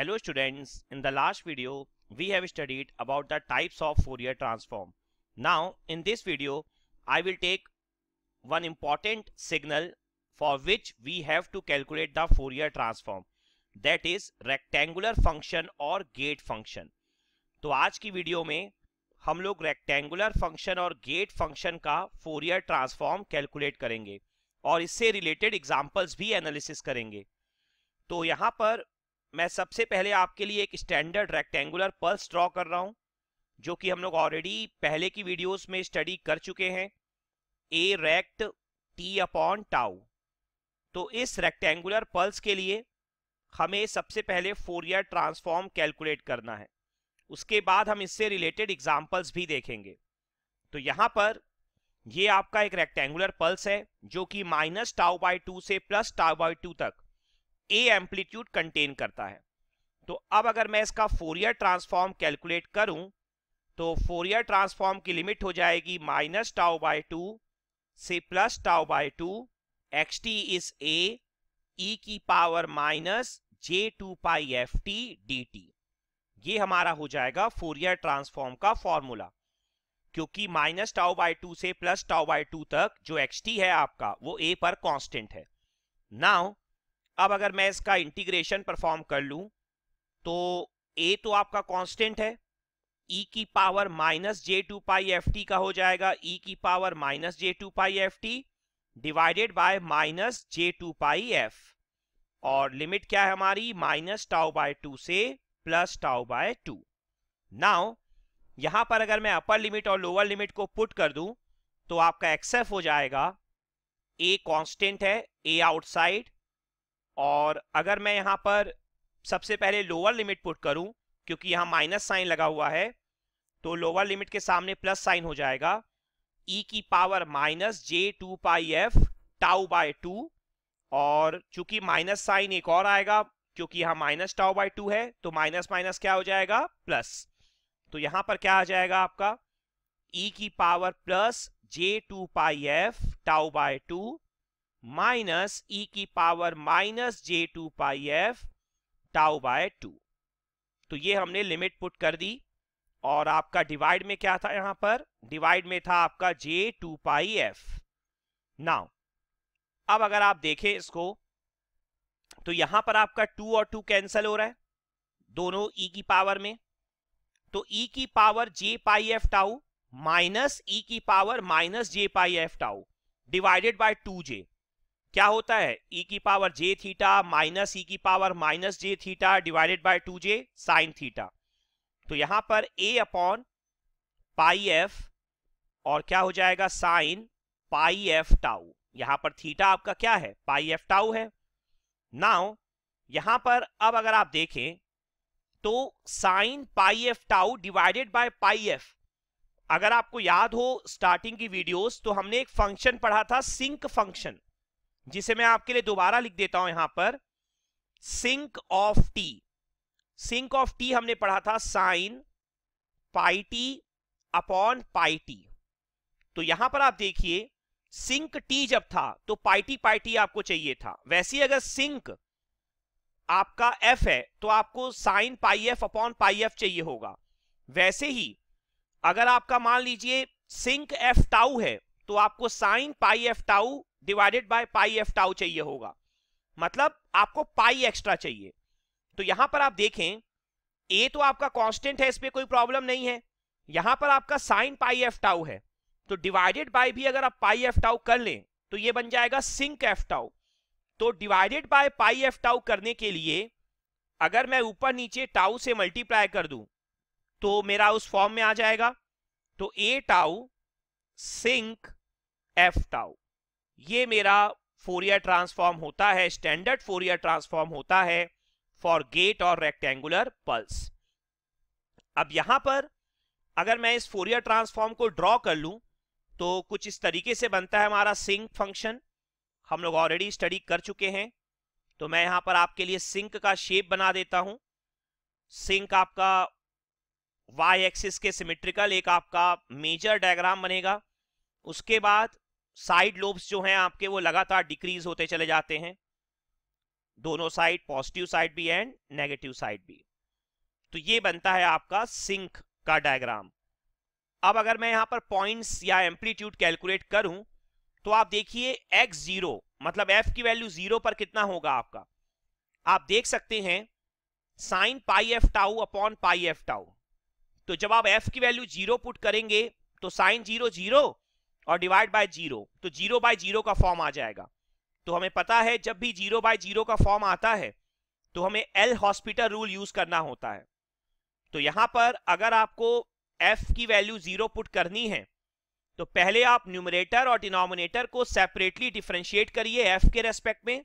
Hello students, in the last video we have studied about the types of Fourier transform. Now in this video I will take one important signal for which we have to calculate the Fourier transform that is rectangular function और gate function. तो आज की video में हम लोग rectangular function और gate function का Fourier transform calculate करेंगे और इससे रिलेटेड एग्जांपल्स भी एनालिसिस करेंगे तो यहाँ पर मैं सबसे पहले आपके लिए एक स्टैंडर्ड रेक्टेंगुलर पल्स ड्रॉ कर रहा हूँ, जो कि हम लोग ऑलरेडी पहले की वीडियोस में स्टडी कर चुके हैं। A rect T upon tau तो इस रेक्टेंगुलर पल्स के लिए हमें सबसे पहले फोरियर ट्रांसफॉर्म कैलकुलेट करना है। उसके बाद हम इससे रिलेटेड एग्जाम्पल्स भी देखेंगे। तो यहाँ पर ये आपका एक रेक्टेंगुलर पल्स है, जो कि माइनस टाउ बाई टू से प्लस टाउ बाई टू तक। ए एम्पलीट्यूड कंटेन करता है। तो अब अगर मैं इसका फोरियर ट्रांसफॉर्म कैलकुलेट करूँ तो फोरियर ट्रांसफॉर्म की लिमिट हो जाएगी माइनस टाउ बाई टू से plus tau by two X T is A E की power minus J two pi F T D T ये हमारा हो जाएगा फोरियर ट्रांसफॉर्म का फॉर्मूला क्योंकि माइनस टाउ बाई टू से प्लस टाउ बाई टू तक जो एक्स टी है आपका, वो ए पर कांस्टेंट है। नाउ अब अगर मैं इसका इंटीग्रेशन परफॉर्म कर लूँ तो ए तो आपका कांस्टेंट है ई की power minus J two pi F T का हो जाएगा। ई की power minus J two pi F T divided by minus J two pi F और लिमिट क्या है हमारी? माइनस टाउ बाय टू से plus tau by two now यहाँ पर अगर मैं अपर लिमिट और लोअर लिमिट को पुट कर दूँ तो आपका एक्सएफ हो जाएगा। ए कांस्टेंट है ए आउटसाइड और अगर मैं यहाँ पर सबसे पहले लोअर लिमिट पुट करूँ, क्योंकि यहाँ माइनस साइन लगा हुआ है तो लोअर लिमिट के सामने प्लस साइन हो जाएगा। ई की power minus J two pi F tau by two और चूँकि माइनस साइन एक और आएगा, क्योंकि यहाँ माइनस टाउ बाय टू है तो माइनस माइनस क्या हो जाएगा? प्लस तो यहाँ पर क्या आ जाएगा आपका? ई की power plus J two pi F tau by two minus E की power minus J two pi F tau by two. तो ये हमने लिमिट पुट कर दी, और आपका डिवाइड में क्या था यहाँ पर? डिवाइड में था आपका J two pi F. Now, अब अगर आप देखें इसको तो यहाँ पर आपका टू और टू कैंसल हो रहा है, दोनों ई की पावर में। तो ई की power J pi F tau minus E की power minus J pi F tau divided by two J. क्या होता है? ई की power J theta minus E की power minus J theta divided by two J sine theta तो यहाँ पर ए upon pi F और क्या हो जाएगा? साइन पाई एफ़ टाउ यहाँ पर थीटा आपका क्या है? पाई एफ़ टाउ है। नाउ यहाँ पर अब अगर आप देखें तो sine pi F tau divided by pi F अगर आपको याद हो स्टार्टिंग की वीडियोस तो हमने एक फ़ंक्शन पढ़ा था सिंक फ़ंक्शन जिसे मैं आपके लिए दोबारा लिख देता हूँ यहाँ पर sinc of T sinc of T हमने पढ़ा था sine pi T upon pi T तो यहाँ पर आप देखिए सिंक टी जब था तो पाई टी पाई टी आपको चाहिए था। वैसे ही अगर सिंक आपका एफ़ है तो आपको sine pi F upon pi F चाहिए होगा। वैसे ही अगर आपका मान लीजिए सिंक एफ़ टाउ है तो आपको sine pi F tau divided by pi F tau चाहिए होगा। मतलब आपको पाई एक्स्ट्रा चाहिए। तो यहाँ पर आप देखें ए तो आपका कांस्टेंट है, इस पर कोई प्रॉब्लम नहीं है। यहाँ पर आपका साइन पाई एफ़ टाउ है। तो डिवाइडेड बाय भी अगर आप पाई एफ़ टाउ कर लें तो ये बन जाएगा सिंक एफ़ टाउ तो divided by pi F tau करने के लिए, अगर मैं ऊपर नीचे टाउ से मल्टीप्लाई कर दूँ तो मेरा उस फॉर्म में आ जाएगा। तो A tau sinc F tau ये मेरा फोरियर ट्रांसफॉर्म होता है स्टैंडर्ड फोरियर ट्रांसफॉर्म होता है फॉर गेट और रेक्टेंगुलर पल्स अब यहाँ पर अगर मैं इस फोरियर ट्रांसफॉर्म को ड्रॉ कर लूँ तो कुछ इस तरीके से बनता है हमारा सिंक फ़ंक्शन हम लोग ऑलरेडी स्टडी कर चुके हैं तो मैं यहाँ पर आपके लिए सिंक का शेप बना देता हूँ. सिंक आपका वाई एक्सिस के सिमेट्रिकल एक आपका मेजर डायग्राम बनेगा. उसके बाद साइड लोब्स जो हैं आपके, वो लगातार डिक्रीज होते चले जाते हैं। दोनों साइड पॉजिटिव साइड भी एंड नेगेटिव साइड भी। तो ये बनता है आपका सिंक का डायग्राम अब अगर मैं यहाँ पर पॉइंट्स या एम्पलीट्यूड कैलकुलेट करूँ तो आप देखिए एक्स ज़ीरो मतलब एफ़ की वैल्यू ज़ीरो पर कितना होगा आपका? आप देख सकते हैं sine pi F tau upon pi F tau तो जब आप एफ़ की वैल्यू ज़ीरो पुट करेंगे तो साइन ज़ीरो ज़ीरो और डिवाइड बाय ज़ीरो तो ज़ीरो बाय ज़ीरो का फॉर्म आ जाएगा। तो हमें पता है, जब भी ज़ीरो बाय ज़ीरो का फॉर्म आता है तो हमें एल हॉस्पिटल रूल यूज़ करना होता है। तो यहाँ पर अगर आपको एफ़ की वैल्यू ज़ीरो पुट करनी है तो पहले आप न्यूमरेटर और डिनोमिनेटर को सेपरेटली डिफ्रेंशिएट करिए एफ़ के रेस्पेक्ट में,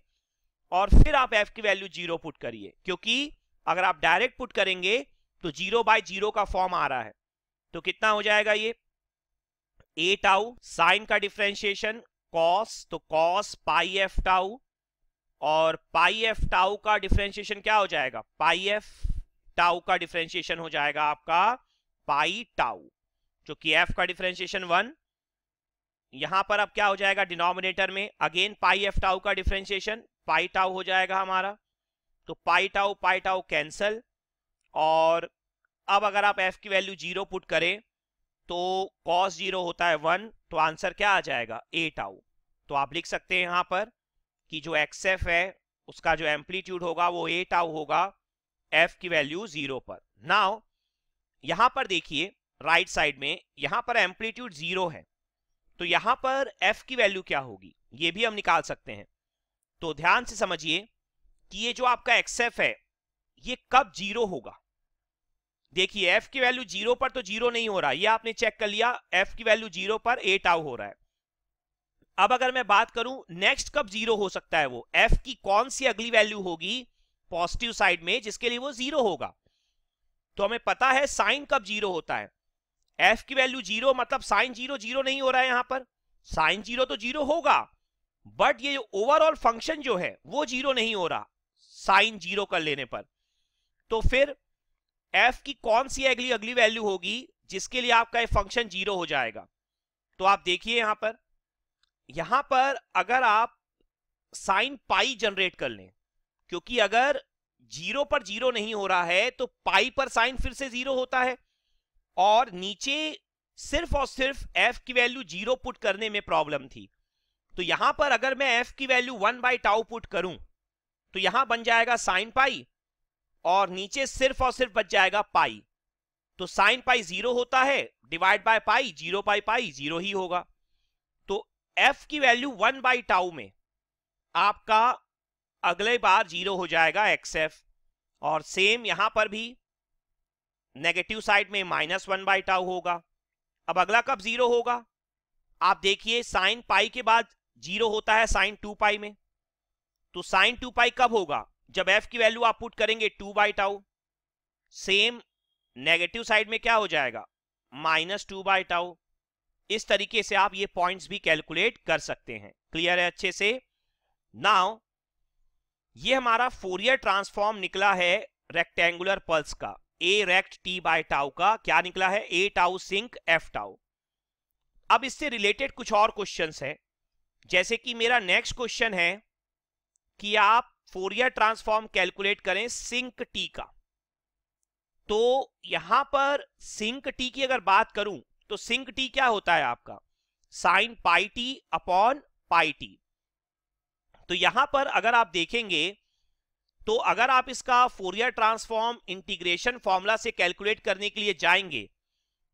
और फिर आप एफ़ की वैल्यू ज़ीरो पुट करिए। क्योंकि अगर आप डायरेक्ट पुट करेंगे तो ज़ीरो बाय ज़ीरो का फॉर्म आ रहा है। तो कितना हो जाएगा ये? ए टाउ साइन का डिफ्रेंशिएशन कॉस तो कॉस पाई एफ़ टाउ और पाई एफ़ टाउ का डिफ्रेंशिएशन क्या हो जाएगा? पाई एफ़ टाउ का डिफ्रेंशिएशन हो जाएगा आपका पाई टाउ जो कि एफ़ का डिफ्रेंशिएशन वन यहाँ पर अब क्या हो जाएगा डिनोमिनेटर में? अगेन पाई एफ़ टाउ का डिफ्रेंशिएशन पाई टाउ हो जाएगा हमारा। तो pi tau pi tau cancel और अब अगर आप एफ़ की वैल्यू ज़ीरो पुट करें तो कॉस ज़ीरो होता है वन तो आंसर क्या आ जाएगा? ए टाउ तो आप लिख सकते हैं यहाँ पर कि जो एक्स एफ़ है, उसका जो एम्पलीट्यूड होगा, वो ए टाउ होगा एफ़ की वैल्यू ज़ीरो पर. नाउ यहाँ पर देखिए राइट साइड में यहाँ पर एम्पलीट्यूड ज़ीरो है. तो यहाँ पर एफ़ की वैल्यू क्या होगी? ये भी हम निकाल सकते हैं. तो ध्यान से समझिए कि ये जो आपका एक्सएफ है, ये कब ज़ीरो होगा? देखिए एफ़ की वैल्यू ज़ीरो पर तो ज़ीरो नहीं हो रहा, ये आपने चेक कर लिया एफ़ की वैल्यू ज़ीरो पर ए टाउ हो रहा है। अब अगर मैं बात करूँ नेक्स्ट कब ज़ीरो हो सकता है वो? एफ़ की कौन सी अगली वैल्यू होगी पॉजिटिव साइड में, जिसके लिए वो ज़ीरो होगा? तो हमें पता है साइन कब ज़ीरो होता है। एफ़ की वैल्यू ज़ीरो मतलब साइन ज़ीरो ज़ीरो नहीं हो रहा है यहाँ पर। साइन ज़ीरो तो ज़ीरो होगा बट ये ओवरऑल फ़ंक्शन जो है, वो ज़ीरो नहीं हो रहा, साइन ज़ीरो कर लेने पर। तो फिर एफ़ की कौन सी अगली अगली वैल्यू होगी, जिसके लिए आपका ये फ़ंक्शन ज़ीरो हो जाएगा? तो आप देखिए यहाँ पर। यहाँ पर अगर आप साइन पाई जनरेट कर लें, क्योंकि अगर ज़ीरो पर ज़ीरो नहीं हो रहा है तो पाई पर साइन फिर से ज़ीरो होता है। और नीचे सिर्फ़ और सिर्फ़ एफ़ की वैल्यू ज़ीरो पुट करने में प्रॉब्लम थी। तो यहाँ पर अगर मैं एफ़ की value one by tau put करूँ तो यहाँ बन जाएगा साइन पाई और नीचे सिर्फ़ और सिर्फ़ बच जाएगा पाई। तो साइन पाई ज़ीरो होता है divide by pi, zero by pi, zero ही होगा। तो एफ़ की वैल्यू वन बाई टाउ में आपका अगले बार ज़ीरो हो जाएगा एक्स एफ़ और सेम यहाँ पर भी नेगेटिव साइड में माइनस वन बाई टाउ होगा। अब अगला कब ज़ीरो होगा? आप देखिए, साइन पाई के बाद ज़ीरो होता है साइन टू पाई में। तो साइन टू पाई कब होगा? जब एफ़ की वैल्यू आप पुट करेंगे two by tau same negative side में क्या हो जाएगा? माइनस टू बाई टाउ इस तरीके से आप ये पॉइंट्स भी कैलकुलेट कर सकते हैं। क्लियर है अच्छे से? नाउ ये हमारा फोरियर ट्रांसफॉर्म निकला है रेक्टेंगुलर पल्स का। A rect t by tau का क्या निकला है? A tau sinc f tau अब इससे रिलेटेड कुछ और क्वेश्चंस है। जैसे कि मेरा नेक्स्ट क्वेश्चन है कि आप फोरियर ट्रांसफॉर्म कैलकुलेट करें सिंक टी का। तो यहाँ पर सिंक टी की अगर बात करूँ तो सिंक टी क्या होता है आपका? Sine pi t upon pi t तो यहाँ पर अगर आप देखेंगे तो अगर आप इसका फोरियर ट्रांसफॉर्म इंटीग्रेशन फॉर्मूला से कैलकुलेट करने के लिए जाएँगे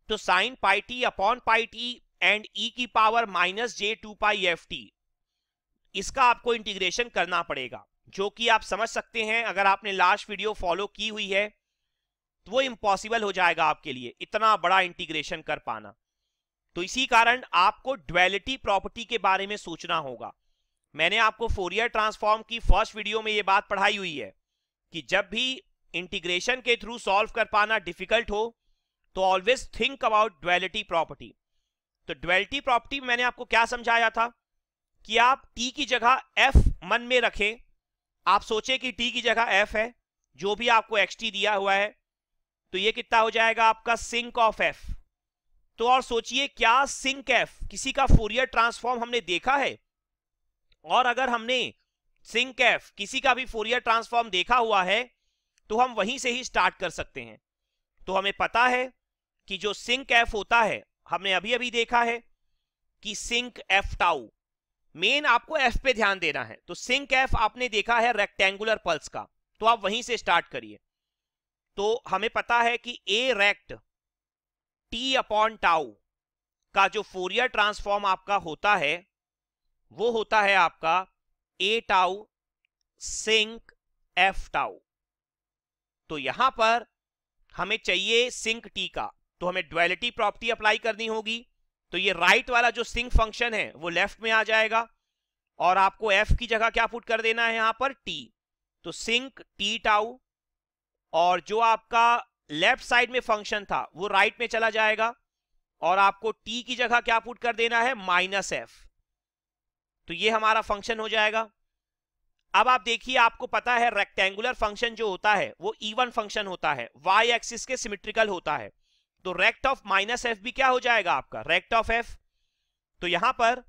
तो sine pi t upon pi t and e की power minus j two pi f t इसका आपको इंटीग्रेशन करना पड़ेगा। जो कि आप समझ सकते हैं, अगर आपने लास्ट वीडियो फॉलो की हुई है तो वो इम्पॉसिबल हो जाएगा आपके लिए, इतना बड़ा इंटीग्रेशन कर पाना। तो इसी कारण आपको ड्वेलिटी प्रॉपर्टी के बारे में सोचना होगा। मैंने आपको फोरियर ट्रांसफॉर्म की फ़र्स्ट वीडियो में ये बात पढ़ाई हुई है, कि जब भी इंटीग्रेशन के थ्रू सॉल्व कर पाना डिफ़िकल्ट हो तो always think about duality property तो ड्वेलिटी प्रॉपर्टी मैंने आपको क्या समझाया था? कि आप टी की जगह एफ़ मन में रखें आप सोचे कि टी की जगह एफ़ है, जो भी आपको एक्स टी दिया हुआ है तो ये कितना हो जाएगा आपका सिंक ऑफ़ एफ़ तो और सोचिए क्या सिंक एफ़ किसी का फोरियर ट्रांसफॉर्म हमने देखा है? और अगर हमने सिंक एफ़ किसी का भी फोरियर ट्रांसफॉर्म देखा हुआ है तो हम वहीं से ही स्टार्ट कर सकते हैं। तो हमें पता है कि जो सिंक एफ़ होता है, हमने अभी अभी देखा है कि सिंक एफ़ टाउ मेन आपको एफ़ पे ध्यान देना है। तो सिंक एफ़ आपने देखा है रेक्टेंगुलर पल्स का। तो आप वहीं से स्टार्ट करिए। तो हमें पता है कि A rect t upon tau का जो फोरियर ट्रांसफॉर्म आपका होता है, वो होता है आपका A tau sinc f tau तो यहाँ पर हमें चाहिए सिंक टी का। तो हमें ड्वेलिटी प्रॉपर्टी अप्लाई करनी होगी। तो ये राइट वाला जो सिंक फ़ंक्शन है, वो लेफ़्ट में आ जाएगा। और आपको एफ़ की जगह क्या पुट कर देना है यहाँ पर? टी तो सिंक टी टाउ और जो आपका लेफ़्ट साइड में फ़ंक्शन था, वो राइट में चला जाएगा। और आपको टी की जगह क्या पुट कर देना है? माइनस एफ़ तो ये हमारा फ़ंक्शन हो जाएगा। अब आप देखिए, आपको पता है रेक्टेंगुलर फ़ंक्शन जो होता है, वो इवन फ़ंक्शन होता है। वाई एक्सिस के सिमेट्रिकल होता है। तो रेक्ट ऑफ़ माइनस एफ़ भी क्या हो जाएगा आपका? रेक्ट ऑफ़ एफ़ तो यहाँ पर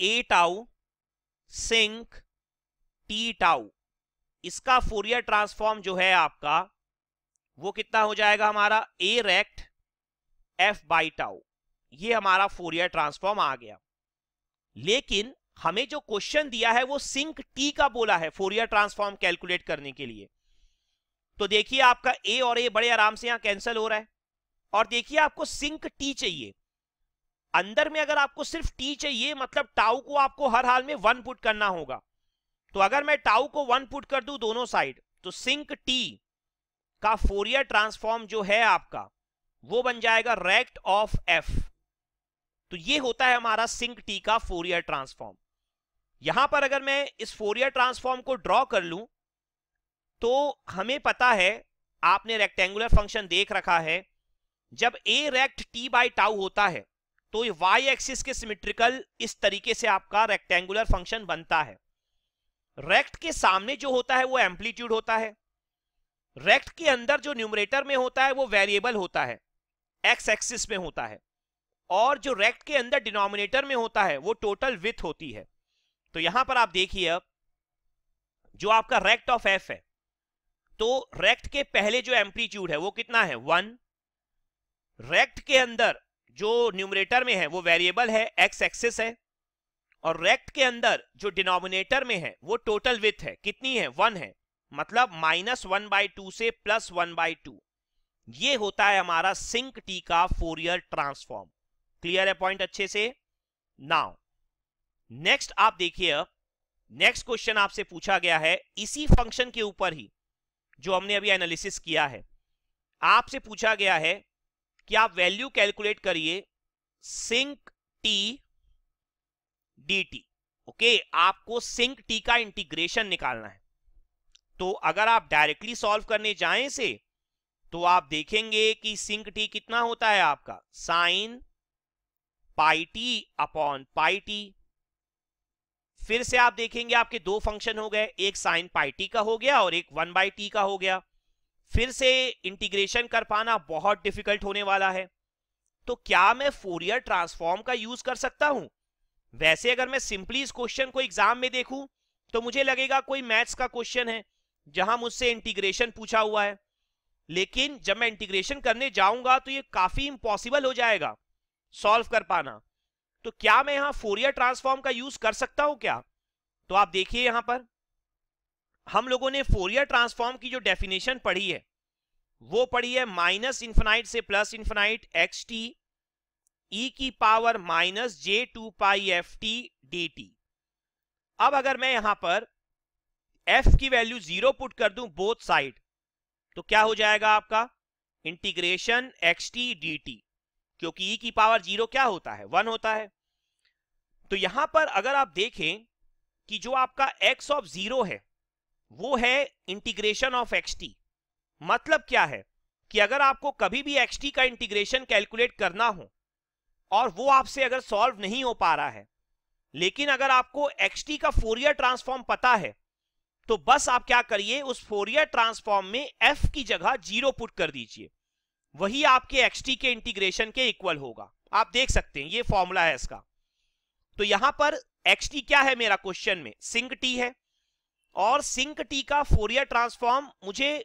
A tau sinc t tau इसका फोरियर ट्रांसफॉर्म जो है आपका, वो कितना हो जाएगा हमारा? A rect f by tau ये हमारा फोरियर ट्रांसफॉर्म आ गया। लेकिन हमें जो क्वेश्चन दिया है, वो सिंक टी का बोला है फोरियर ट्रांसफॉर्म कैलकुलेट करने के लिए। तो देखिए आपका ए और ए बड़े आराम से यहाँ कैंसिल हो रहा है। और देखिए आपको सिंक टी चाहिए। अंदर में अगर आपको सिर्फ़ टी चाहिए मतलब टाउ को आपको हर हाल में वन पुट करना होगा। तो अगर मैं टाउ को वन पुट कर दू दोनों साइड तो सिंक टी का फोरियर ट्रांसफॉर्म जो है आपका, वो बन जाएगा रेक्ट ऑफ़ एफ़। तो ये होता है हमारा सिंक टी का फोरियर ट्रांसफॉर्म। यहाँ पर अगर मैं इस फोरियर ट्रांसफॉर्म को ड्रॉ कर लूँ तो हमें पता है, आपने रेक्टेंगुलर फ़ंक्शन देख रखा है जब A rect t by tau होता है तो वाई एक्सिस के सिमेट्रिकल इस तरीके से आपका रेक्टेंगुलर फ़ंक्शन बनता है। रेक्ट के सामने जो होता है, वो एम्पलीट्यूड होता है। रेक्ट के अंदर जो न्यूमरेटर में होता है, वो वेरिएबल होता है। एक्स एक्सिस में होता है। और जो रेक्ट के अंदर डिनोमिनेटर में होता है, वो टोटल विथ होती है। तो यहाँ पर आप देखिए अब, जो आपका रेक्ट ऑफ़ एफ़ है तो रेक्ट के पहले जो एम्पलीट्यूड है, वो कितना है? वन। रेक्ट के अंदर जो न्यूमरेटर में है, वो वेरिएबल है एक्स एक्सिस है, और रेक्ट के अंदर जो डिनोमिनेटर में है, वो टोटल विथ है। कितनी है? वन है। मतलब माइनस वन बाई टू से प्लस वन बाई टू ये होता है हमारा सिंक टी का फोरियर ट्रांसफॉर्म क्लियर है पॉइंट अच्छे से? नाउ नेक्स्ट आप देखिए नेक्स्ट क्वेश्चन आपसे पूछा गया है, इसी फ़ंक्शन के ऊपर ही जो हमने अभी एनालिसिस किया है। आपसे पूछा गया है कि आप वैल्यू कैलकुलेट करिए sinc t d t okay आपको सिंक टी का इंटीग्रेशन निकालना है। तो अगर आप डायरेक्टली सॉल्व करने जाएँ से तो आप देखेंगे कि सिंक टी कितना होता है आपका? Sine pi t upon pi t फिर से आप देखेंगे आपके दो फ़ंक्शन हो गए, एक साइन पाई टी का हो गया और एक वन बाई टी का हो गया। फिर से इंटीग्रेशन कर पाना बहुत डिफ़िकल्ट होने वाला है। तो क्या मैं फोरियर ट्रांसफॉर्म का यूज़ कर सकता हूँ? वैसे अगर मैं सिंपली इस क्वेश्चन को एग्ज़ाम में देखूँ तो मुझे लगेगा कोई मैथ्स का क्वेश्चन है, जहाँ मुझसे इंटीग्रेशन पूछा हुआ है। लेकिन जब मैं इंटीग्रेशन करने जाऊँगा तो ये काफ़ी इंपॉसिबल हो जाएगा सॉल्व कर पाना। तो क्या मैं यहाँ फोरियर ट्रांसफॉर्म का यूज़ कर सकता हूँ क्या? तो आप देखिए यहाँ पर। हम लोगों ने फोरियर ट्रांसफॉर्म की जो डेफिनेशन पढ़ी है, वो पढ़ी है माइनस इंफिनाइट से plus infinite x t e की power minus j two pi f t d t अब अगर मैं यहाँ पर एफ़ की वैल्यू ज़ीरो पुट कर दूँ बोथ साइड तो क्या हो जाएगा आपका? Integration x t d t क्योंकि ई की पावर ज़ीरो क्या होता है? वन होता है। तो यहाँ पर अगर आप देखें कि जो आपका एक्स ऑफ़ ज़ीरो है वो है इंटीग्रेशन ऑफ़ एक्स टी मतलब क्या है? कि अगर आपको कभी भी एक्स टी का इंटीग्रेशन कैलकुलेट करना हो, और वो आपसे अगर सॉल्व नहीं हो पा रहा है, लेकिन अगर आपको एक्स टी का फोरियर ट्रांसफॉर्म पता है तो बस आप क्या करिए, उस फोरियर ट्रांसफॉर्म में एफ़ की जगह ज़ीरो पुट कर दीजिए। वही आपके एक्स टी के इंटीग्रेशन के इक्वल होगा। आप देख सकते हैं, ये फॉर्मूला है इसका। तो यहाँ पर एक्स टी क्या है मेरा क्वेश्चन में? सिंक टी है। और सिंक टी का फोरियर ट्रांसफॉर्म मुझे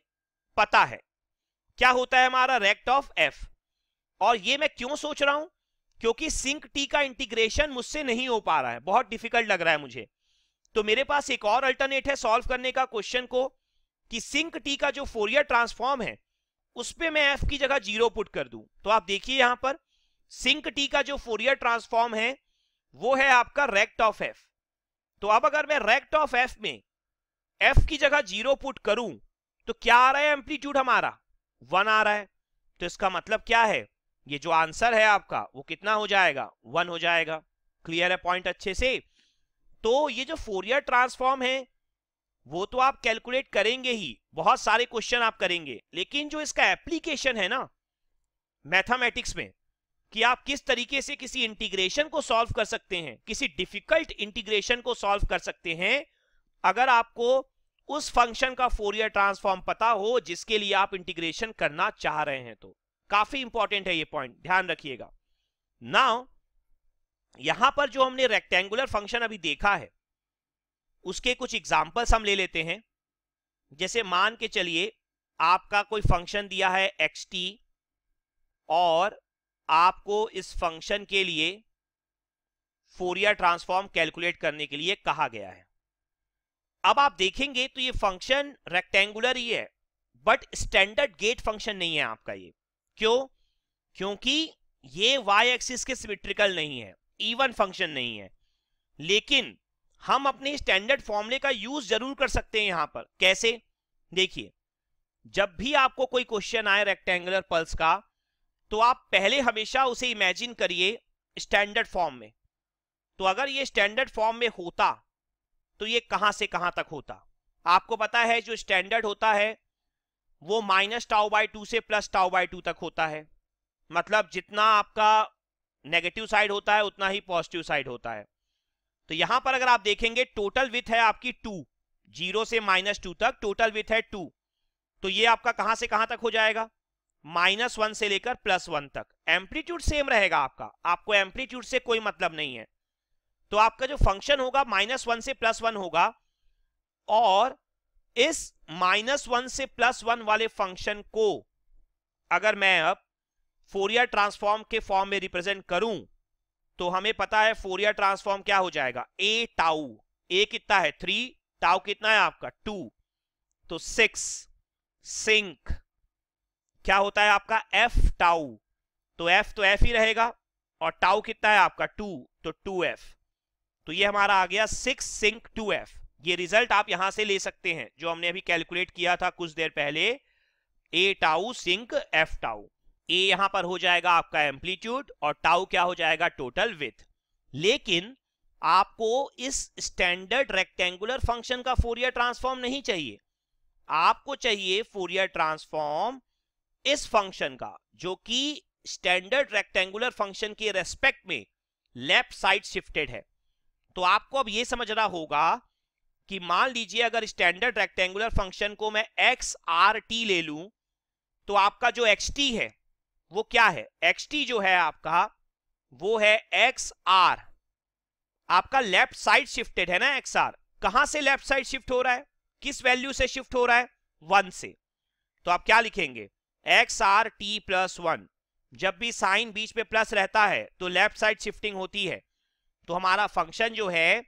पता है। क्या होता है हमारा रेक्ट ऑफ़ एफ़ और ये मैं क्यों सोच रहा हूँ? क्योंकि सिंक टी का इंटीग्रेशन मुझसे नहीं हो पा रहा है। बहुत डिफ़िकल्ट लग रहा है मुझे। तो मेरे पास एक और अल्टरनेट है सॉल्व करने का क्वेश्चन को, कि सिंक टी का जो फोरियर ट्रांसफॉर्म है, उस पर मैं एफ़ की जगह ज़ीरो पुट कर दूँ। तो आप देखिए यहाँ पर, सिंक टी का जो फोरियर ट्रांसफॉर्म है, वो है आपका रेक्ट ऑफ़ एफ़ तो अब अगर मैं रेक्ट ऑफ़ एफ़ में एफ़ की जगह ज़ीरो पुट करूँ तो क्या आ रहा है एम्पलीट्यूड हमारा? वन आ रहा है। तो इसका मतलब क्या है? ये जो आंसर है आपका, वो कितना हो जाएगा? वन हो जाएगा। क्लियर है पॉइंट अच्छे से? तो ये जो फोरियर ट्रांसफॉर्म है, वो तो आप कैलकुलेट करेंगे ही। बहुत सारे क्वेश्चन आप करेंगे। लेकिन जो इसका एप्लीकेशन है ना मैथमेटिक्स में, कि आप किस तरीके से किसी इंटीग्रेशन को सॉल्व कर सकते हैं, किसी डिफ़िकल्ट इंटीग्रेशन को सॉल्व कर सकते हैं अगर आपको उस फ़ंक्शन का फोरियर ट्रांसफॉर्म पता हो, जिसके लिए आप इंटीग्रेशन करना चाह रहे हैं तो काफ़ी इंपॉर्टेंट है ये पॉइंट ध्यान रखिएगा। नाउ यहाँ पर जो हमने रेक्टेंगुलर फ़ंक्शन अभी देखा है, उसके कुछ एग्जाम्पल्स हम ले लेते हैं। जैसे मान के चलिए, आपका कोई फ़ंक्शन दिया है एक्स टी और आपको इस फ़ंक्शन के लिए फोरियर ट्रांसफॉर्म कैलकुलेट करने के लिए कहा गया है। अब आप देखेंगे तो ये फ़ंक्शन रेक्टेंगुलर ही है बट स्टैंडर्ड गेट फ़ंक्शन नहीं है आपका ये। क्यों? क्योंकि ये वाई एक्सिस के सिमेट्रिकल नहीं है इवन फ़ंक्शन नहीं है। लेकिन हम अपने स्टैंडर्ड फॉर्मूले का यूज़ ज़रूर कर सकते हैं यहाँ पर। कैसे? देखिए, जब भी आपको कोई क्वेश्चन आए रेक्टेंगुलर पल्स का तो आप पहले हमेशा उसे इमेजिन करिए स्टैंडर्ड फॉर्म में। तो अगर ये स्टैंडर्ड फॉर्म में होता तो ये कहाँ से कहाँ तक होता? आपको पता है जो स्टैंडर्ड होता है, वो माइनस टाउ बाई टू से प्लस टाउ बाई टू तक होता है। मतलब जितना आपका नेगेटिव साइड होता है, उतना ही पॉजिटिव साइड होता है। तो यहाँ पर अगर आप देखेंगे टोटल विथ है आपकी टू ज़ीरो से माइनस टू तक टोटल विथ है टू तो ये आपका कहाँ से कहाँ तक हो जाएगा? माइनस वन से लेकर प्लस वन तक। एम्पलीट्यूड सेम रहेगा आपका। आपको एम्पलीट्यूड से कोई मतलब नहीं है। तो आपका जो फ़ंक्शन होगा माइनस वन से प्लस वन होगा, और इस माइनस वन से प्लस वन वाले फ़ंक्शन को अगर मैं अब फोरियर ट्रांसफॉर्म के फॉर्म में रिप्रेजेंट करूँ तो हमें पता है फोरियर ट्रांसफॉर्म क्या हो जाएगा? ए टाउ ए कितना है? थ्री टाउ कितना है आपका? टू तो सिक्स सिंक क्या होता है आपका? एफ़ टाउ तो एफ़ तो एफ़ ही रहेगा, और टाउ कितना है आपका? टू तो टू एफ़ तो ये हमारा आ गया सिक्स सिंक टू एफ़ ये रिज़ल्ट आप यहाँ से ले सकते हैं, जो हमने अभी कैलकुलेट किया था कुछ देर पहले। A tau sinc f tau A यहाँ पर हो जाएगा आपका एम्पलीट्यूड और टाउ क्या हो जाएगा टोटल विथ लेकिन आपको इस स्टैंडर्ड रेक्टेंगुलर फ़ंक्शन का फोरियर ट्रांसफॉर्म नहीं चाहिए। आपको चाहिए फोरियर ट्रांसफॉर्म इस फ़ंक्शन का, जो कि स्टैंडर्ड रेक्टेंगुलर फ़ंक्शन के रेस्पेक्ट में लेफ़्ट साइड शिफ्टेड है। तो आपको अब यह समझना होगा कि मान लीजिए अगर स्टैंडर्ड रेक्टेंगुलर फ़ंक्शन को मैं एक्स आर टी ले लू तो आपका जो एक्स टी है, वो क्या है? एक्स टी जो है आपका, वो है एक्स आर आपका लेफ़्ट साइड शिफ्टेड है ना एक्स आर कहाँ से लेफ़्ट साइड शिफ्ट हो रहा है? किस वैल्यू से शिफ्ट हो रहा है? वन से। तो आप क्या लिखेंगे? X r t plus one जब भी साइन बीच में प्लस रहता है तो लेफ़्ट साइड शिफ्टिंग होती है। तो हमारा फ़ंक्शन जो है,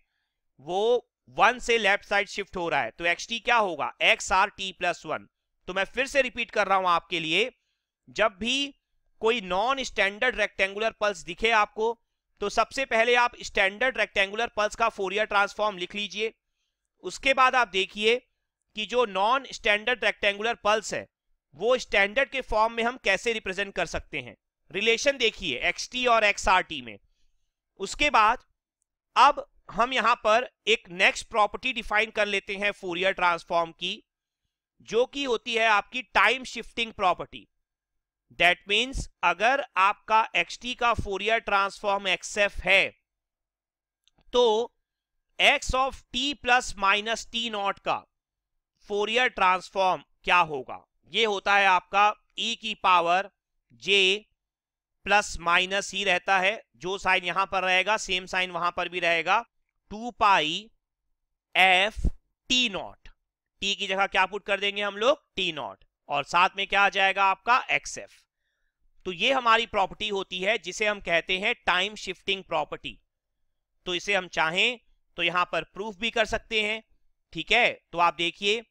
वो वन से लेफ़्ट साइड शिफ्ट हो रहा है। तो एक्स टी क्या होगा? X r t plus one तो मैं फिर से रिपीट कर रहा हूँ आपके लिए। जब भी कोई नॉन स्टैंडर्ड रेक्टेंगुलर पल्स दिखे आपको तो सबसे पहले आप स्टैंडर्ड रेक्टेंगुलर पल्स का फोरियर ट्रांसफॉर्म लिख लीजिए। उसके बाद आप देखिए कि जो नॉन स्टैंडर्ड रेक्टेंगुलर पल्स है, वो स्टैंडर्ड के फॉर्म में हम कैसे रिप्रेजेंट कर सकते हैं। रिलेशन देखिए एक्स टी और एक्स आर टी में। उसके बाद अब हम यहाँ पर एक नेक्स्ट प्रॉपर्टी डिफाइन कर लेते हैं फोरियर ट्रांसफॉर्म की, जो कि होती है आपकी time shifting property that means अगर आपका एक्स टी का फोरियर ट्रांसफॉर्म एक्सएफ है तो x of t plus minus t not का फोरियर ट्रांसफॉर्म क्या होगा? ये होता है आपका ई e की पावर j प्लस माइनस ही रहता है, जो साइन यहाँ पर रहेगा सेम साइन वहाँ पर भी रहेगा two pi f t not t की जगह क्या पुट कर देंगे हम लोग? टी नॉट और साथ में क्या आ जाएगा आपका? एक्स एफ़ तो ये हमारी प्रॉपर्टी होती है, जिसे हम कहते हैं टाइम शिफ्टिंग प्रॉपर्टी तो इसे हम चाहें तो यहाँ पर प्रूफ भी कर सकते हैं, ठीक है? तो आप देखिए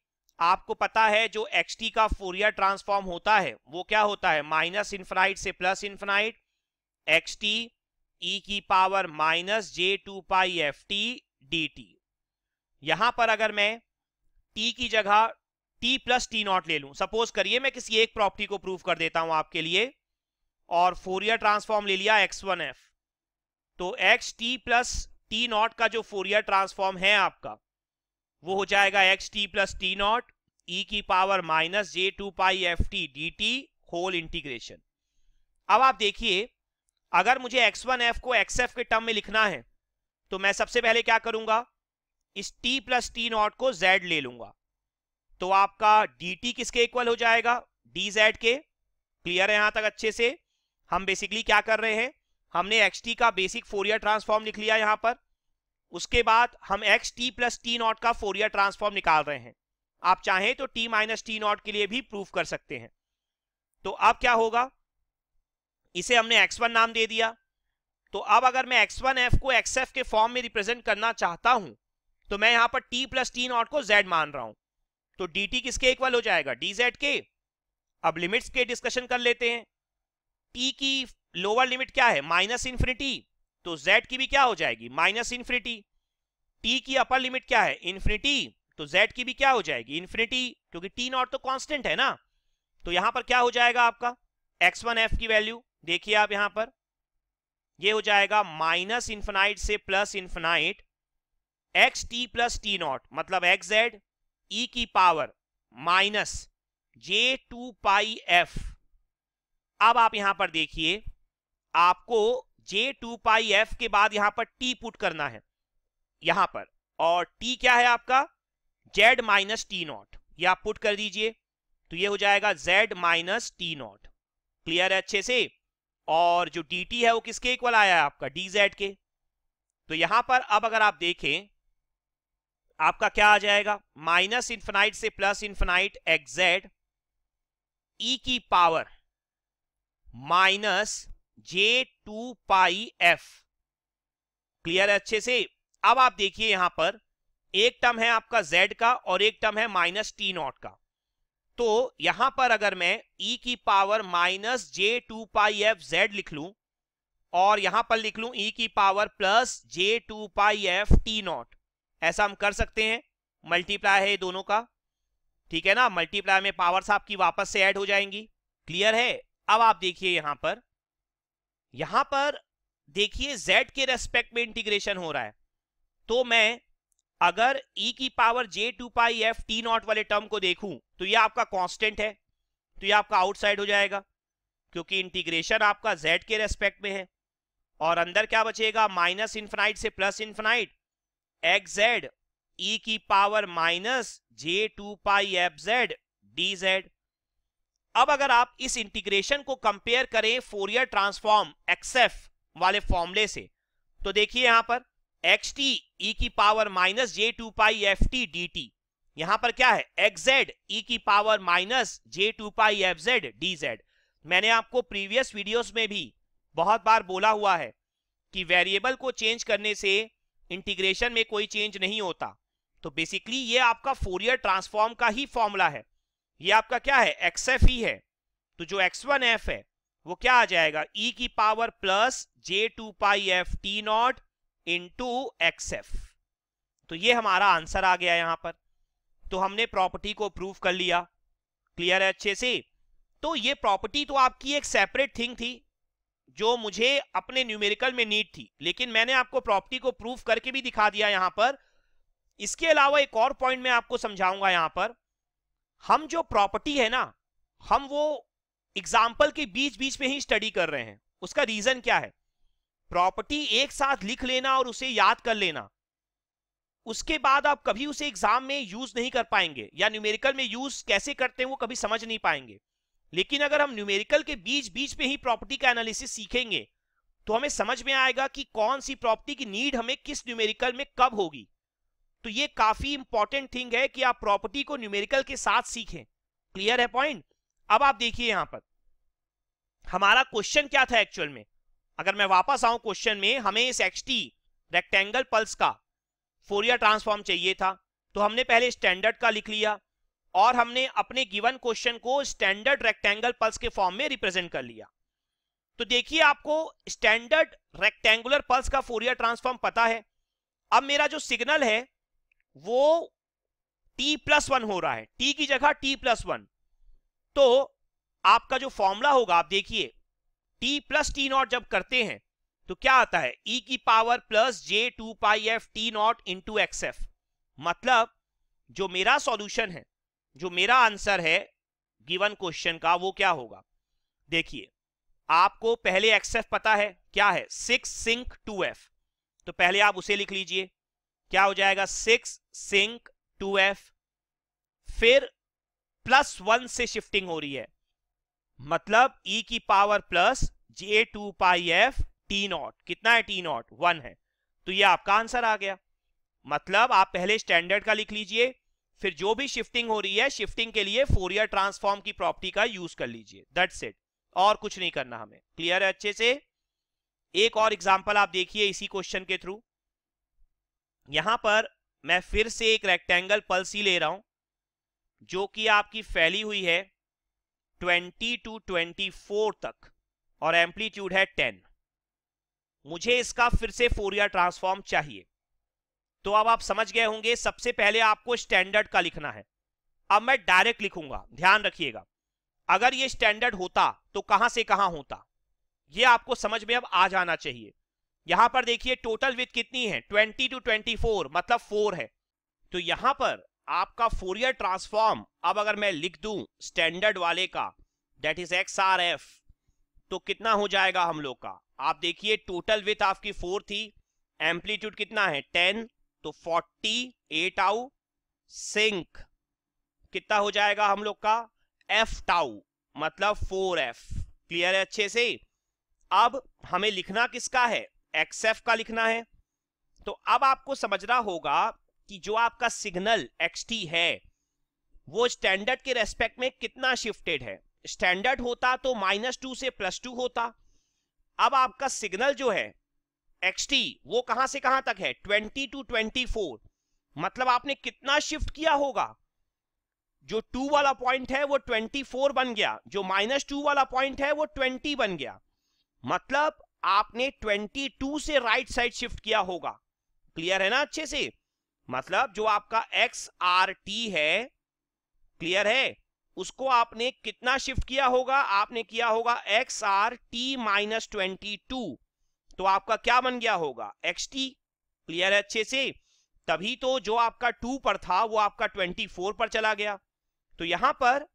आपको पता है जो एक्स टी का फोरियर ट्रांसफॉर्म होता है, वो क्या होता है? माइनस इन्फाइट से plus infinite x t e की power minus j two pi f t d t यहाँ पर अगर मैं टी की जगह टी प्लस टी नॉट ले लूँ सपोज़ करिए मैं किसी एक प्रॉपर्टी को प्रूव कर देता हूँ आपके लिए, और फोरियर ट्रांसफॉर्म ले लिया एक्स वन एफ़ तो x t plus t not का जो फोरियर ट्रांसफॉर्म है आपका वो हो जाएगा x t plus t not e की power minus j two pi f t d t whole integration अब आप देखिए, अगर मुझे एक्स वन एफ़ को एक्स एफ़ के टर्म में लिखना है तो मैं सबसे पहले क्या करूँगा? इस टी प्लस टी नॉट को जेड ले लूँगा। तो आपका टी किसके इक्वल हो जाएगा? डी जेड के। क्लियर है यहाँ तक अच्छे से? हम बेसिकली क्या कर रहे हैं? हमने टी का बेसिक फोरियर ट्रांसफॉर्म लिख लिया यहाँ पर। उसके बाद हम x t plus t not का फोरियर ट्रांसफॉर्म निकाल रहे हैं। आप चाहें तो टी माइनस टी नॉट के लिए भी प्रूफ कर सकते हैं। तो अब क्या होगा? इसे हमने एक्स वन नाम दे दिया। तो अब अगर मैं x1 f को xf के फॉर्म में रिप्रेजेंट करना चाहता हूँ तो मैं यहाँ पर टी प्लस टी नॉट को जेड मान रहा हूँ। तो डी टी किसके इक्वल हो जाएगा? dz के। अब लिमिट्स के डिस्कशन कर लेते हैं। टी की लोअर लिमिट क्या है? माइनस इंफिनिटी तो z की भी क्या हो जाएगी? माइनस इंफिनिटी t की अपर लिमिट क्या है? इंफिनिटी तो z की भी क्या हो जाएगी? इंफिनिटी क्योंकि t नॉट तो कांस्टेंट है ना? तो यहाँ पर क्या हो जाएगा आपका? X1f की वैल्यू देखिए आप यहाँ पर। ये हो जाएगा माइनस इंफिनाइट से plus infinite x t plus t not मतलब एक्स जेड ई की power minus j two pi f अब आप यहाँ पर देखिए, आपको जे टू पाई एफ़ के बाद यहाँ पर टी पुट करना है। यहाँ पर। और टी क्या है आपका? जेड माइनस टी नॉट ये आप पुट कर दीजिए। तो ये हो जाएगा z minus t not clear है अच्छे से? और जो डी टी है वो किसके इक्वल आया है आपका? डी जेड के। तो यहाँ पर अब अगर आप देखें, आपका क्या आ जाएगा? माइनस इंफिनाइट से plus infinite x z e की power minus j two pi f clear है अच्छे से? अब आप देखिए यहाँ पर, एक टर्म है आपका z का और एक टर्म है माइनस टी नॉट का। तो यहाँ पर अगर मैं e की power minus j two pi f z लिख लू और यहाँ पर लिख लू e की power plus j two pi f t not, ऐसा हम कर सकते हैं? मल्टीप्लाई है दोनों का। ठीक है ना? मल्टीप्लाई में पावर्स आपकी वापस से ऐड हो जाएँगी। क्लियर है? अब आप देखिए यहाँ पर यहाँ पर देखिए z के रेस्पेक्ट में इंटीग्रेशन हो रहा है। तो मैं अगर e की power j two pi f t not वाले टर्म को देखूँ तो ये आपका कांस्टेंट है तो ये आपका आउटसाइड हो जाएगा, क्योंकि इंटीग्रेशन आपका z के रेस्पेक्ट में है। और अंदर क्या बचेगा? माइनस इन्फिनाइट से plus infinite x z e की power minus j two pi f z d z अब अगर आप इस इंटीग्रेशन को कंपेयर करें फोरियर ट्रांसफॉर्म एक्सएफ वाले फॉर्मूले से तो देखिए यहाँ पर एक्स टी ई की power minus j two pi f t d t यहाँ पर क्या है? एक्स जेड ई की power minus j two pi f z d z मैंने आपको प्रीवियस वीडियोस में भी बहुत बार बोला हुआ है कि वेरिएबल को चेंज करने से इंटीग्रेशन में कोई चेंज नहीं होता। तो बेसिकली ये आपका फोरियर ट्रांसफॉर्म का ही फॉर्मूला है। ये आपका क्या है? एक्स एफ़ ही है। तो जो एक्स वन एफ़ है, वो क्या आ जाएगा? ई e की power plus j two pi f t not into x f तो ये हमारा आंसर आ गया यहाँ पर। तो हमने प्रॉपर्टी को प्रूव कर लिया। क्लियर है अच्छे से? तो ये प्रॉपर्टी तो आपकी एक सेपरेट थिंग थी, जो मुझे अपने न्यूमेरिकल में नीड थी। लेकिन मैंने आपको प्रॉपर्टी को प्रूव करके भी दिखा दिया यहाँ पर। इसके अलावा एक और पॉइंट मैं आपको समझाऊँगा यहाँ पर। हम जो प्रॉपर्टी है ना, हम वो एग्ज़ाम्पल के बीच बीच में ही स्टडी कर रहे हैं। उसका रीजन क्या है? प्रॉपर्टी एक साथ लिख लेना और उसे याद कर लेना। उसके बाद आप कभी उसे एग्ज़ाम में यूज़ नहीं कर पाएँगे, या न्यूमेरिकल में यूज़ कैसे करते हैं वो कभी समझ नहीं पाएँगे। लेकिन अगर हम न्यूमेरिकल के बीच बीच में ही प्रॉपर्टी का एनालिसिस सीखेंगे तो हमें समझ में आएगा कि कौन सी प्रॉपर्टी की नीड हमें किस न्यूमेरिकल में कब होगी। तो ये काफ़ी इंपॉर्टेंट थिंग है कि आप प्रॉपर्टी को न्यूमेरिकल के साथ सीखें। क्लियर है पॉइंट अब आप देखिए यहाँ पर। हमारा क्वेश्चन क्या था एक्चुअल में? अगर मैं वापस आऊँ क्वेश्चन में, हमें इस एक्स टी रेक्टेंगल पल्स का फोरियर ट्रांसफॉर्म चाहिए था। तो हमने पहले स्टैंडर्ड का लिख लिया और हमने अपने गिवन क्वेश्चन को स्टैंडर्ड रेक्टेंगल पल्स के फॉर्म में रिप्रेजेंट कर लिया। तो देखिए आपको स्टैंडर्ड रेक्टेंगुलर पल्स का फोरियर ट्रांसफॉर्म पता है। अब मेरा जो सिग्नल है वो t प्लस वन हो रहा है। t की जगह t प्लस वन तो आपका जो फॉर्मूला होगा, आप देखिए, t प्लस टी नॉट जब करते हैं तो क्या आता है? e की power plus j two pi f t not into x f मतलब जो मेरा सॉल्यूशन है, जो मेरा आंसर है गिवन क्वेश्चन का, वो क्या होगा? देखिए, आपको पहले एक्स एफ़ पता है, क्या है? सिक्स सिंक टू एफ़ तो पहले आप उसे लिख लीजिए। क्या हो जाएगा? सिक्स सिंक टू एफ़ फिर प्लस वन से शिफ्टिंग हो रही है। मतलब e की power plus j two pi f t not कितना है? टी नॉट वन है। तो ये आपका आंसर आ गया। मतलब आप पहले स्टैंडर्ड का लिख लीजिए, फिर जो भी शिफ्टिंग हो रही है शिफ्टिंग के लिए फोरियर ट्रांसफॉर्म की प्रॉपर्टी का यूज़ कर लीजिए। दट सेट और कुछ नहीं करना हमें। क्लियर है अच्छे से? एक और एग्जांपल आप देखिए इसी क्वेश्चन के थ्रू यहाँ पर मैं फिर से एक रेक्टेंगल पल्स ही ले रहा हूँ, जो कि आपकी फैली हुई है 20 टू 24 तक और एम्पलीट्यूड है 10 मुझे इसका फिर से फोरियर ट्रांसफॉर्म चाहिए। तो अब आप समझ गए होंगे, सबसे पहले आपको स्टैंडर्ड का लिखना है। अब मैं डायरेक्ट लिखूँगा, ध्यान रखिएगा। अगर ये स्टैंडर्ड होता तो कहाँ से कहाँ होता? ये आपको समझ में अब आ जाना चाहिए। यहाँ पर देखिए टोटल विथ कितनी है? 20 टू 24 मतलब 4 है। तो यहाँ पर आपका फोरियर ट्रांसफॉर्म अब अगर मैं लिख दूँ स्टैंडर्ड वाले का that is x r f तो कितना हो जाएगा हम लोग का? आप देखिए टोटल विथ आपकी फोर थी एम्पलीट्यूड कितना है? टेन तो फोर्टी एट आउ सिंक कितना हो जाएगा हम लोग का? एफ़ टाउ मतलब फोर एफ़ क्लियर है अच्छे से? अब हमें लिखना किसका है? एक्स एफ़ का लिखना है। तो अब आपको समझना होगा कि जो आपका सिग्नल एक्स टी है, वो स्टैंडर्ड के रेस्पेक्ट में कितना शिफ्टेड है। स्टैंडर्ड होता तो माइनस टू से प्लस टू होता। अब आपका सिग्नल जो है टी वो कहाँ से कहाँ तक है? ट्वेंटी टू ट्वेंटी फोर मतलब आपने कितना शिफ्ट किया होगा? जो टू वाला पॉइंट है, वो ट्वेंटी फोर बन गया। जो माइनस टू वाला पॉइंट है, वो ट्वेंटी बन गया। मतलब आपने ट्वेंटी टू से राइट साइड शिफ्ट किया होगा। क्लियर है ना अच्छे से? मतलब जो आपका एक्स आर टी है क्लियर है? उसको आपने कितना शिफ्ट किया होगा? आपने किया होगा x r t minus twenty two. तो आपका क्या बन गया होगा? एक्स टी क्लियर है अच्छे से? तभी तो जो आपका टू पर था, वो आपका ट्वेंटी फोर पर चला गया। तो यहाँ पर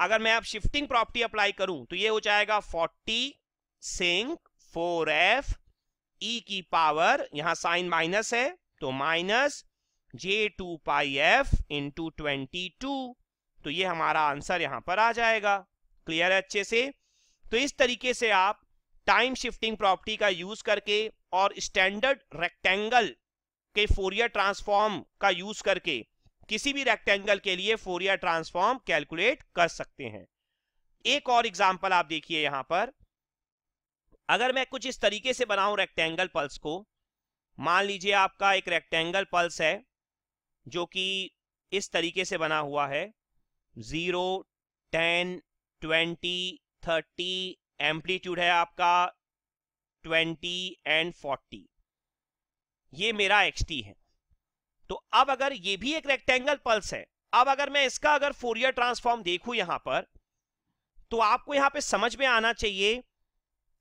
अगर मैं अब शिफ्टिंग प्रॉपर्टी अप्लाई करूँ तो ये हो जाएगा forty sinc four f, e की पावर, यहाँ साइन माइनस है तो minus j two pi f into twenty two. तो ये हमारा आंसर यहाँ पर आ जाएगा। क्लियर है अच्छे से? तो इस तरीके से आप टाइम शिफ्टिंग प्रॉपर्टी का यूज़ करके और स्टैंडर्ड रेक्टेंगल के फोरियर ट्रांसफॉर्म का यूज़ करके किसी भी रेक्टेंगल के लिए फोरियर ट्रांसफॉर्म कैलकुलेट कर सकते हैं। एक और एग्जांपल आप देखिए यहाँ पर। अगर मैं कुछ इस तरीके से बनाऊँ रेक्टेंगल पल्स को, मान लीजिए आपका एक रेक्टेंगल पल्स है, जो कि इस तरीके से बना हुआ है zero ten twenty thirty amplitude है आपका ट्वेंटी एंड फोर्टी ये मेरा एक्सटी है। तो अब अगर ये भी एक रेक्टेंगल पल्स है, अब अगर मैं इसका अगर फोरियर ट्रांसफॉर्म देखूँ यहाँ पर तो आपको यहाँ पे समझ में आना चाहिए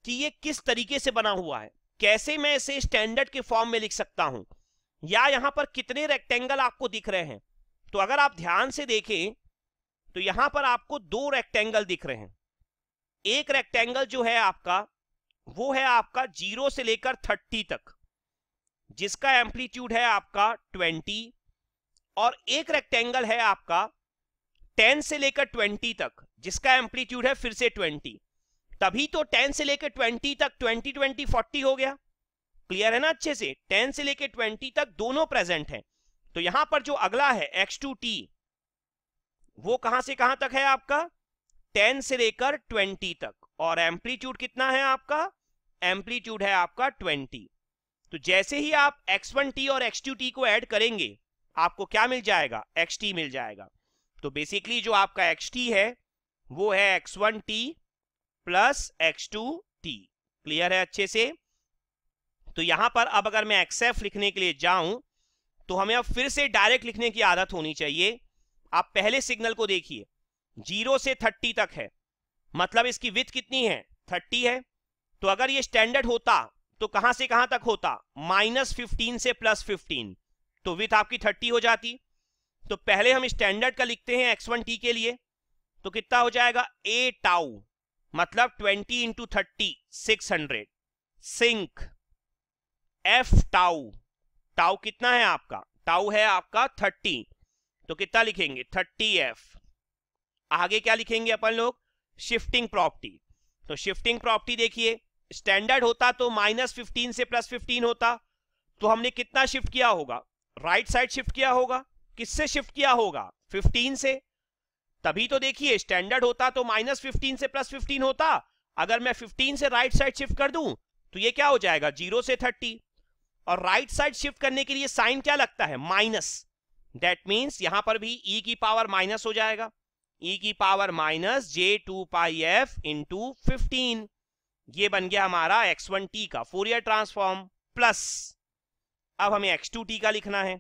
कि ये किस तरीके से बना हुआ है? कैसे मैं इसे स्टैंडर्ड के फॉर्म में लिख सकता हूँ? या यहाँ पर कितने रेक्टेंगल आपको दिख रहे हैं? तो अगर आप ध्यान से देखें तो यहाँ पर आपको दो रेक्टेंगल दिख रहे हैं। एक रेक्टेंगल जो है आपका, वो है आपका ज़ीरो से लेकर थर्टी तक, जिसका एम्पलीट्यूड है आपका ट्वेंटी और एक रेक्टेंगल है आपका टेन से लेकर ट्वेंटी तक, जिसका एम्पलीट्यूड है फिर से ट्वेंटी तभी तो 10 से लेकर 20 तक 20 20 40 हो गया। क्लियर है ना अच्छे से? 10 से लेकर 20 तक दोनों प्रेजेंट हैं। तो यहाँ पर जो अगला है x2t वो कहाँ से कहाँ तक है आपका? 10 से लेकर 20 तक। और एम्पलीट्यूड कितना है आपका? एम्पलीट्यूड है आपका 20 तो जैसे ही आप x1t और x2t को ऐड करेंगे, आपको क्या मिल जाएगा? xt मिल जाएगा। तो बेसिकली जो आपका xt है, वो है x1t plus x two t clear है अच्छे से? तो यहाँ पर अब अगर मैं xf लिखने के लिए जाऊँ तो हमें अब फिर से डायरेक्ट लिखने की आदत होनी चाहिए। आप पहले सिग्नल को देखिए। ज़ीरो से थर्टी तक है। मतलब इसकी विथ कितनी है? थर्टी है। तो अगर ये स्टैंडर्ड होता तो कहाँ से कहाँ तक होता? माइनस फिफ्टीन से प्लस फिफ्टीन तो विथ आपकी थर्टी हो जाती। तो पहले हम स्टैंडर्ड का लिखते हैं एक्स वन टी के लिए। तो कितना हो जाएगा? ए टाउ मतलब twenty into thirty, six hundred. Sinc, f tau. Tau कितना है आपका? टाउ है आपका थर्टी। तो कितना लिखेंगे? Thirty f. आगे क्या लिखेंगे अपन लोग? Shifting property. तो शिफ्टिंग प्रॉपर्टी देखिए, स्टैंडर्ड होता तो माइनस फिफ्टीन से प्लस फिफ्टीन होता। तो हमने कितना शिफ्ट किया होगा? राइट साइड शिफ्ट किया होगा? किससे शिफ्ट किया होगा? 15 से। तभी तो देखिए स्टैंडर्ड होता तो माइनस फिफ्टीन से प्लस फिफ्टीन होता। अगर मैं 15 से राइट साइड शिफ्ट कर दूँ तो ये क्या हो जाएगा? ज़ीरो से 30 और राइट साइड शिफ्ट करने के लिए साइन क्या लगता है? माइनस दैट मीन्स यहाँ पर भी ई e की पावर माइनस हो जाएगा। ई e की power minus j two pi f into fifteen ये बन गया हमारा एक्स वन टी का फोरियर ट्रांसफॉर्म प्लस अब हमें एक्स टू टी का लिखना है।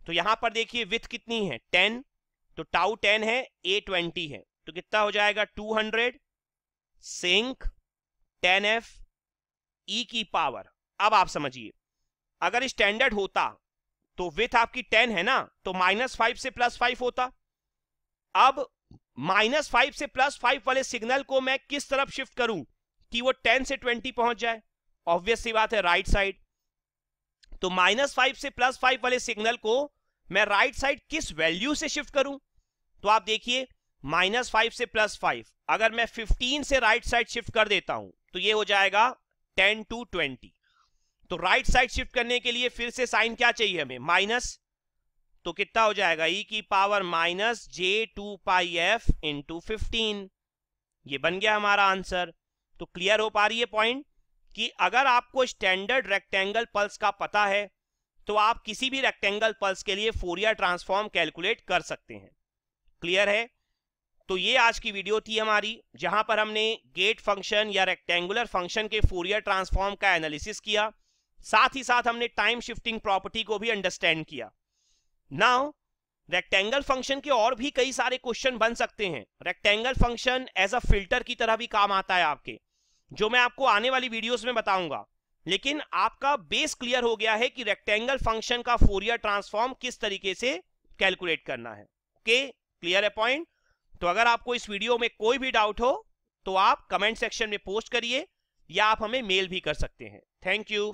तो यहाँ पर देखिए विथ कितनी है? टेन तो टाउ टेन है ए ट्वेंटी है। तो कितना हो जाएगा? Two hundred. Sinc ten f e की पावर अब आप समझिए, अगर स्टैंडर्ड होता तो विथ आपकी टेन है ना तो माइनस फाइव से प्लस फाइव होता। अब माइनस फाइव से प्लस फाइव वाले सिग्नल को मैं किस तरफ़ शिफ्ट करूँ? कि वो टेन से ट्वेंटी पहुँच जाए। ऑब्वियस सी बात है राइट साइड तो माइनस फाइव से प्लस फाइव वाले सिग्नल को मैं राइट right साइड किस वैल्यू से शिफ्ट करूँ? तो आप देखिए माइनस फाइव से प्लस फाइव अगर मैं फिफ्टीन से राइट साइड शिफ्ट कर देता हूँ तो ये हो जाएगा टेन टू ट्वेंटी तो राइट साइड शिफ्ट करने के लिए फिर से साइन क्या चाहिए हमें? माइनस तो कितना हो जाएगा? ई e की power minus j two pi f into fifteen ये बन गया हमारा आंसर तो क्लियर हो पा रही है पॉइंट कि अगर आपको स्टैंडर्ड रेक्टेंगल पल्स का पता है तो आप किसी भी रेक्टेंगल पल्स के लिए फोरियर ट्रांसफॉर्म कैलकुलेट कर सकते हैं। क्लियर है? तो ये आज की वीडियो थी हमारी, जहाँ पर हमने गेट फ़ंक्शन या रेक्टेंगुलर फ़ंक्शन के फोरियर ट्रांसफॉर्म का एनालिसिस किया। साथ ही साथ हमने टाइम शिफ्टिंग प्रॉपर्टी को भी अंडरस्टैंड किया। नाउ रेक्टेंगल फ़ंक्शन के और भी कई सारे क्वेश्चन बन सकते हैं। Rectangle function as a filter की तरह भी काम आता है आपके, जो मैं आपको आने वाली वीडियोस में बताऊँगा। लेकिन आपका बेस क्लियर हो गया है कि रेक्टेंगल फ़ंक्शन का फोरियर ट्रांसफॉर्म किस तरीके से कैलकुलेट करना है। ओके क्लियर है पॉइंट तो अगर आपको इस वीडियो में कोई भी डाउट हो तो आप कमेंट सेक्शन में पोस्ट करिए या आप हमें मेल भी कर सकते हैं। Thank you